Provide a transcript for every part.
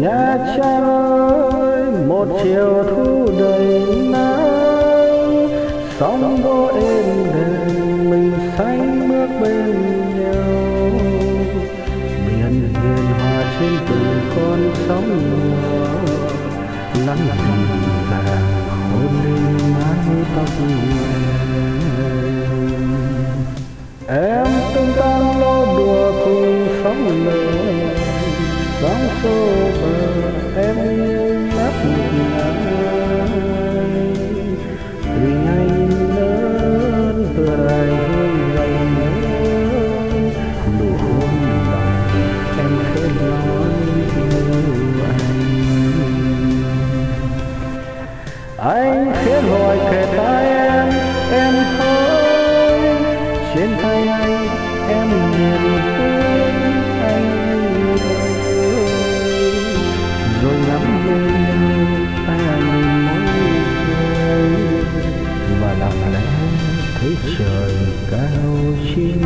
nhà cha ơi, một chiều thu đầy nắng. Sóng vỗ êm đềm, mình sánh bước bên nhau. Biển hiền hòa trên từng con sóng nhỏ nắng dịu dàng hôn lên mái tóc em em tung tăng lo đùa cùng sóng lớn sóng xô anh anh khẽ gọi kề tai em em thôi trên tay anh, em nhìn thấy anh rồi nắm lên ta mình mỗi cười và lặng lẽ thấy trời cao trên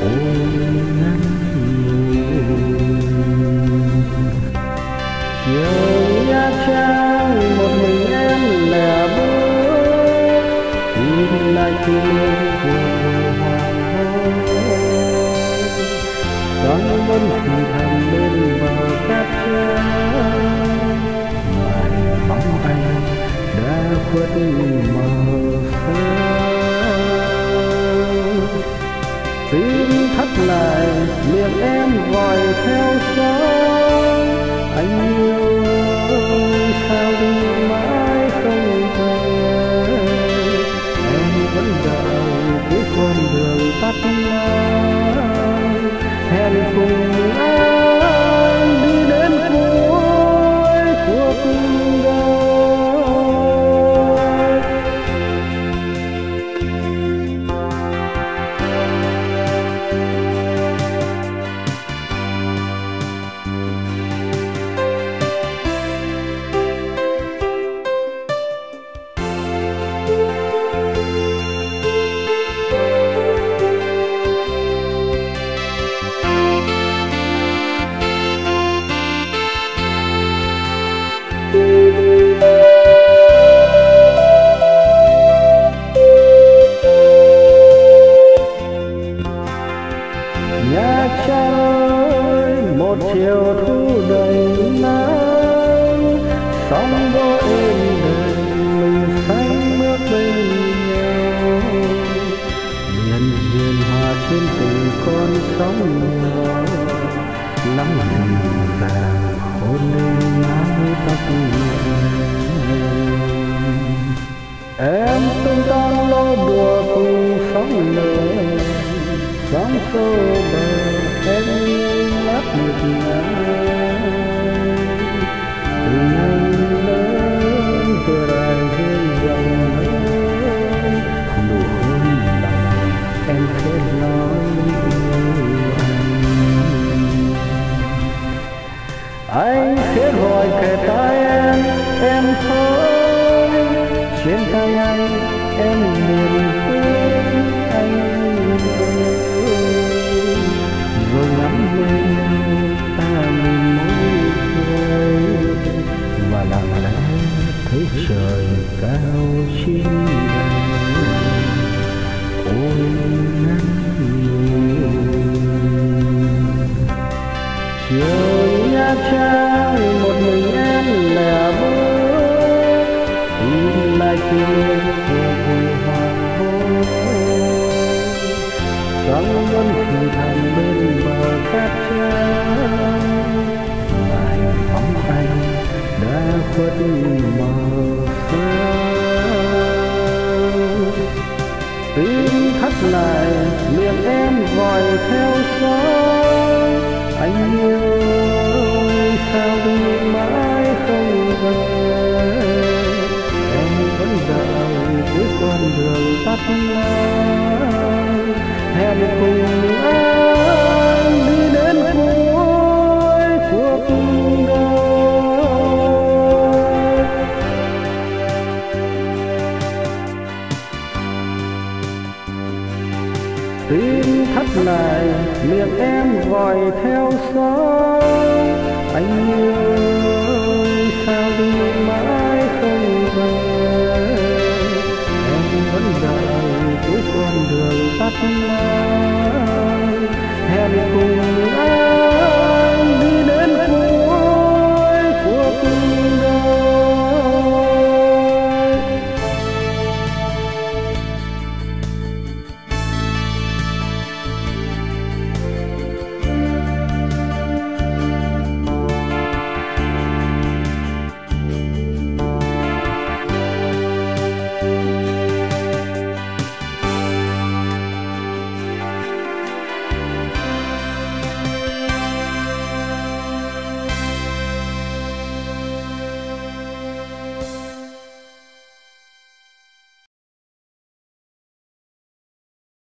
ôi nắng tìm của hoàng hôn bên bờ cát trắng bóng anh đã khuất mờ xa Tim thắt lại miệng em gọi theo sau sóng xô bờ em lấp ngát ngực ngàn từ ngày lớn từ lại hơi rộng hơn nụ hôn lòng em khẽ nói yêu anh anh khẽ gọi kề tai em em thôi, trên tay anh em tiếng của hoàng hôn sáng vẫn thì thầm bên bờ cát trắng hình bóng anh đã khuất mờ xa tim thắt lại miệng em gọi theo gió tim thắt lại miệng em gọi theo gió anh ơi sao đi mãi đường tắt ngang. Hẹn cùng anh